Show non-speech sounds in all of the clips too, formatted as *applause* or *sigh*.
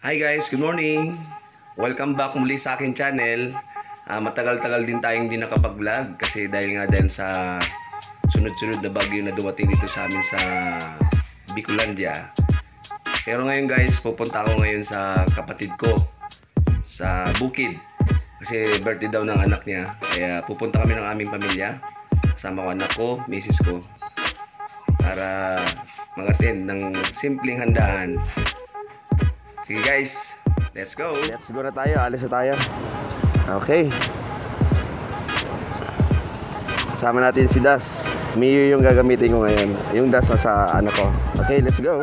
Hi guys, good morning! Welcome back muli sa akin channel. Ah, matagal-tagal din tayong hindi nakapag-vlog kasi dahil nga din sa sunod-sunod na bagyo na dumating dito sa amin sa Bicolandia. Pero ngayon guys, pupunta ako ngayon sa kapatid ko sa Bukid. Kasi birthday daw ng anak niya. Kaya pupunta kami ng aming pamilya. Kasama ko anak ko, misis ko. Para mag-attend ng simpleng handaan Sige guys, let's go. Let's go na tayo, alis na tayo. Okay. Kasama natin si Das. Miyo yung gagamitin ko ngayon. Yung Das sa ano ko. Okay, let's go.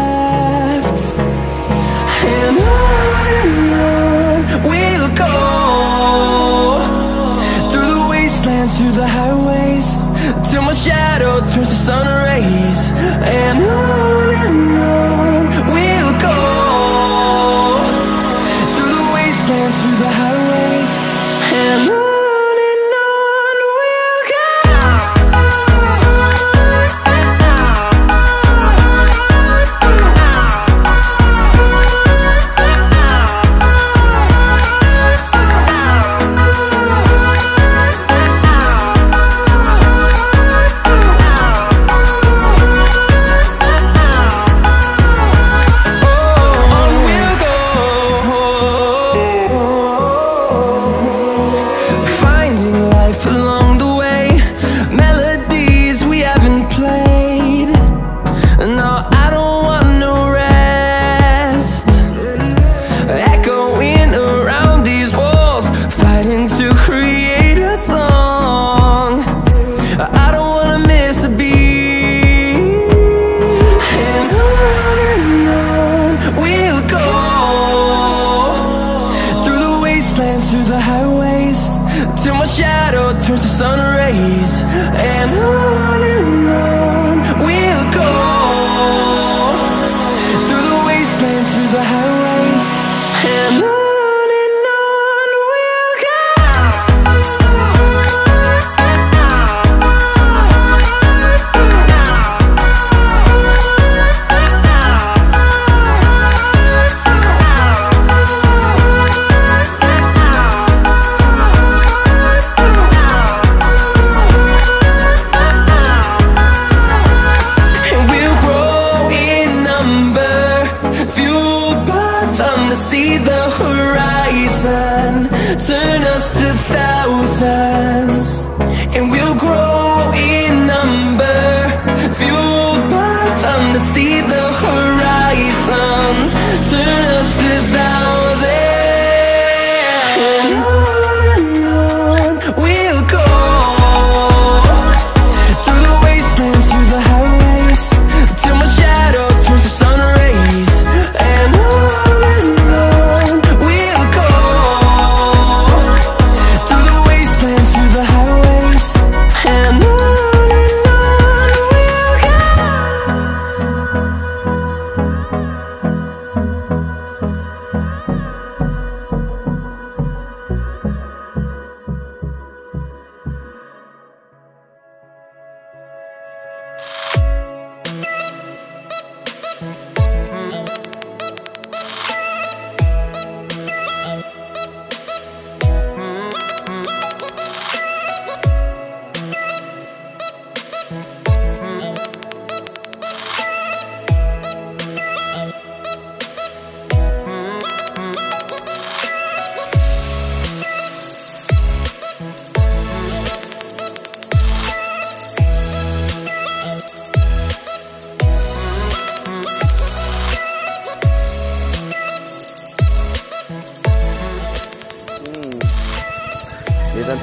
Shadow turns to sun rays And on and on the sun rays and I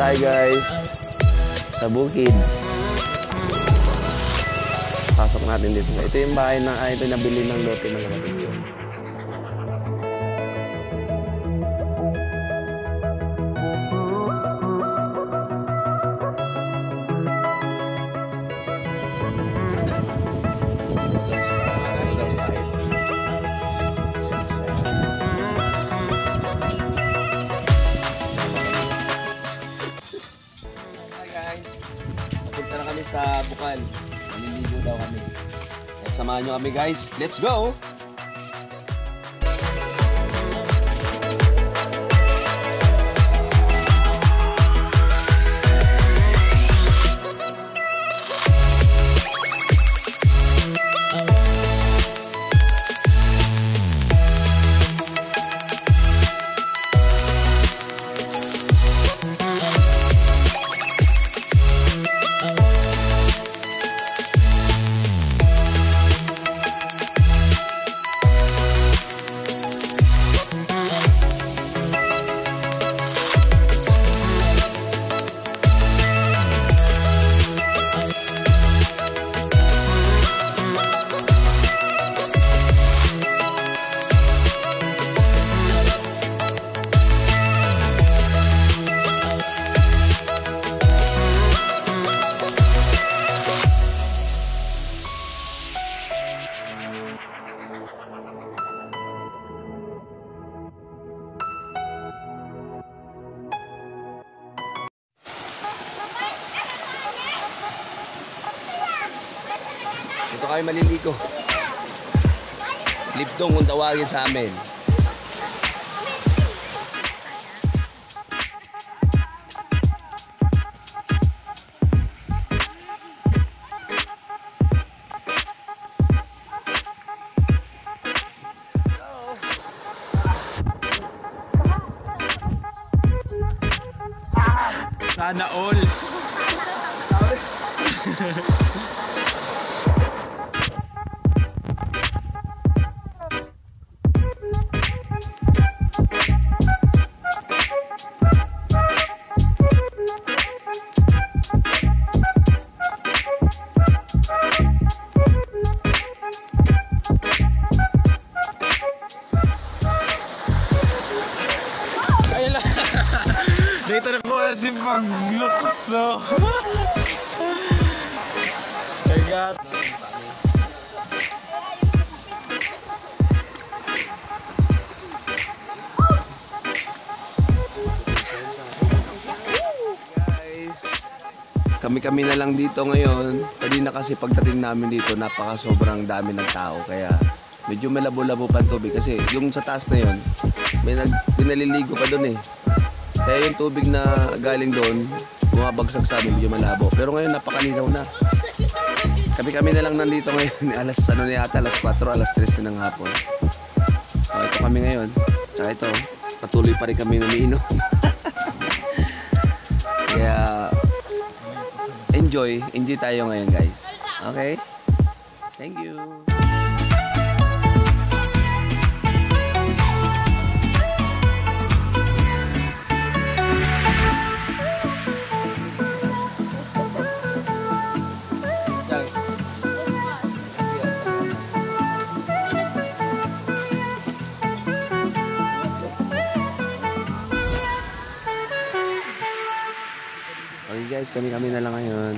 Tayo guys. Sa bukid. Pasok natin dito. Ito yung bahay na, ay, ito nabili ng lote ng kapatid ko. Sa Bukal. Maliligo daw kami. Samahan nyo kami guys. Let's go! Maliligo. Liptong kung tawagin sa amin. Sana all. *laughs* kasi paglukas no. Kagat. Kami-kami na lang dito ngayon. Kanina kasi pagdating namin dito, napaka sobrang dami ng tao. Kaya medyo malabo-labo pa tubig. Kasi yung sa taas na yon, may nag, pa doon eh. Kaya yung tubig na galing doon, bumabagsak sa amin, medyo malabo. Pero ngayon napakalinaw na. Kami-kami na lang nandito ngayon. *laughs* alas ano na yata, alas 4, alas 3 na ng hapon. So, ito kami ngayon. Tsaka ito, patuloy pa rin kami umiinom. *laughs* Kaya, enjoy. Enjoy tayo ngayon, guys. Okay? Thank you. Okay guys, kami-kami na lang ngayon.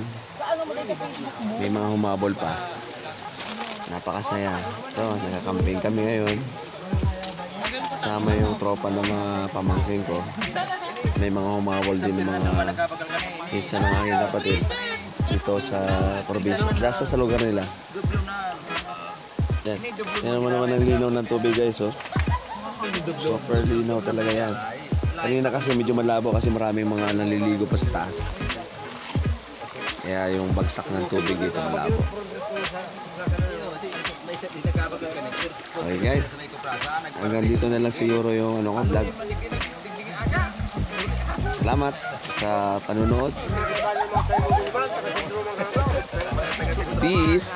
May mga humabol pa. Napakasaya. Ito, nagkakamping kami ngayon. Kasama yung tropa ng mga pamangkin ko. May mga humabol din mga isa ng aking kapatid dito sa probinsya. Nasa sa lugar nila. Yan. Yan naman naman ang linaw ng tubig guys, oh. Super linaw talaga yan. Kanina kasi medyo malabo kasi maraming mga naliligo pa sa taas. Kaya yung bagsak ng tubig dito malabo. Okay guys. Hanggang dito na lang siguro yung ano ko vlog. Salamat sa panunood. Peace.